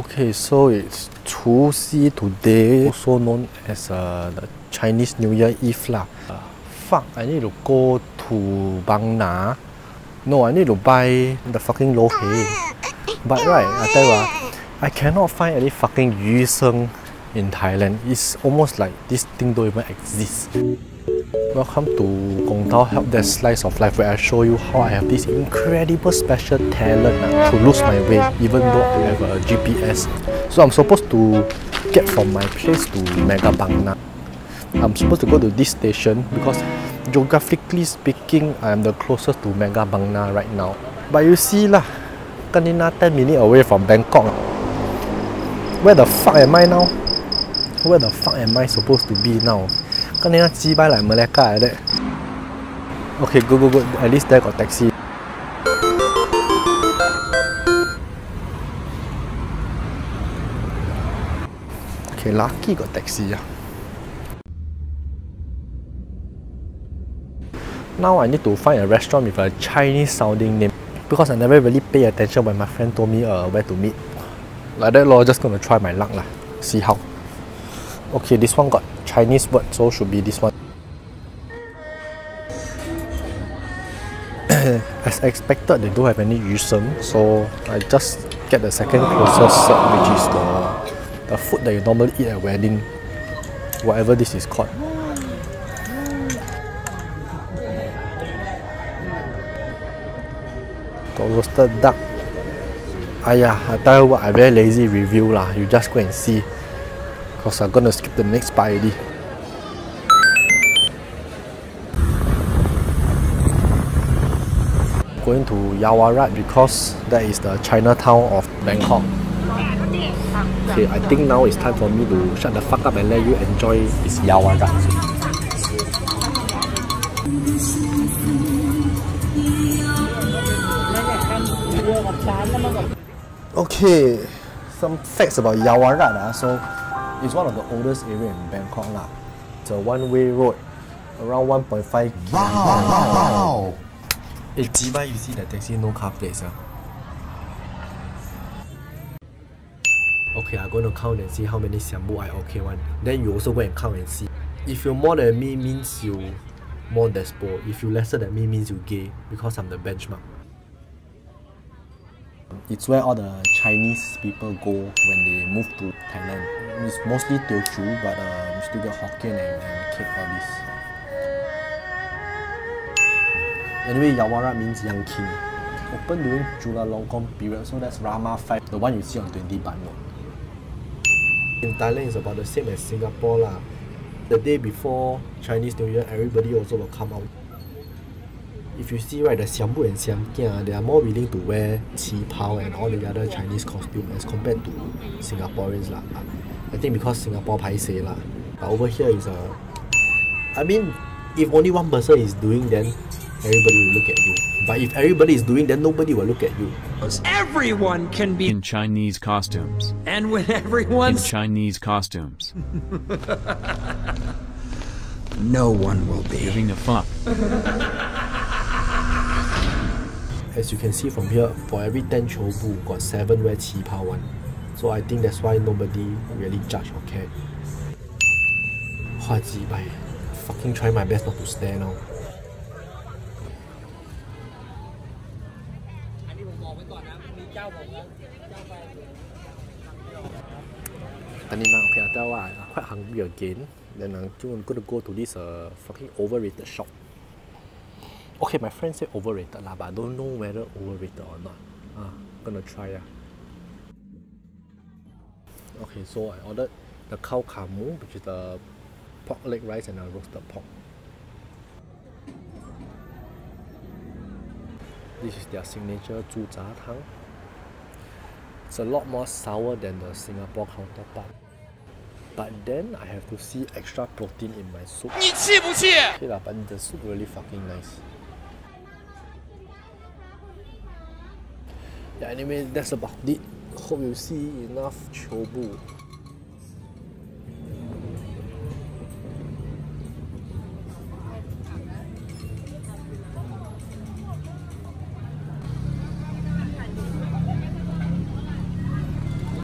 Okay, so it's Chuxi today, also known as uh, the Chinese New Year Eve lah. Fuck, I need to go to Bang Na. No, I need to buy the fucking lo. But right, I tell you uh, I cannot find any fucking yu sheng in Thailand. It's almost like this thing don't even exist. Welcome to Gong Tao Help Desk Slice of Life where I show you how I have this incredible special talent uh, to lose my way even though I have a GPS. So I'm supposed to get from my place to Mega Bang Na. I'm supposed to go to this station because geographically speaking I am the closest to Mega Bang Na right now. But you see lah, kanina 10 minutes away from Bangkok. Where the fuck am I now? Where the fuck am I supposed to be now? 跟你那鸡巴来 Malacca like that. Okay, go go go. At least there got taxi. Okay, lucky got taxi. Yeah. Now I need to find a restaurant with a Chinese sounding name because I never really pay attention when my friend told me uh, where to meet. Like that lor, just gonna try my luck lah. See how. Okay, this one got Chinese word, so should be this one. As expected, they don't have any yu sheng, so I just get the second closest set, which is the, the food that you normally eat at wedding, whatever this is called. Got roasted duck. Ayah, I tell you what, I very lazy review lah. You just go and see because I'm gonna skip the next part already. Going to Yawarat because that is the Chinatown of Bangkok. Okay, I think now it's time for me to shut the fuck up and let you enjoy this Yawarat. Okay, some facts about Yawarat. Uh, so it's one of the oldest area in Bangkok lah. It's a one-way road, around 1.5 km. Wow! Hey, Jiba, you see that taxi no car plates ah. Okay, I'm going to count and see how many Siambu I okay one. Then you also go and count and see. If you're more than me means you more despo. If you lesser than me means you gay because I'm the benchmark. It's where all the Chinese people go when they move to Thailand. It's mostly Teochew, but uh, we still get Hokkien and, and all this. Anyway, Yawara means Young King. Open during Chulalongkorn period, so that's Rama 5, the one you see on 20 Ban In Thailand, it's about the same as Singapore lah. The day before Chinese New Year, everybody also will come out if you see right the Siambu and Siamkia, they are more willing to wear qi pao and all the other Chinese costume as compared to Singaporeans lah. I think because Singapore paiseh lah. But over here is a I mean if only one person is doing then everybody will look at you. But if everybody is doing then nobody will look at you. Because everyone can be in Chinese costumes. And when everyone's in Chinese costumes. no one will be giving a fuck. as you can see from here, for every 10 chobu, got 7 wear qi one. So I think that's why nobody really judge or care. Hua bai. Fucking try my best not to stare now. Anima, okay, I tell what, I'm quite hungry again. Then I'm gonna go to this uh, fucking overrated shop. Okay, my friend said overrated lah, but I don't know whether overrated or not. Ah, uh, gonna try lah. Okay, so I ordered the cow kamu, which is the pork leg rice and a roasted pork. This is their signature zhu zha tang. It's a lot more sour than the Singapore counterpart. But then I have to see extra protein in my soup. Okay lah, but the soup really fucking nice. Yeah anyway that's about it hope you see enough chobu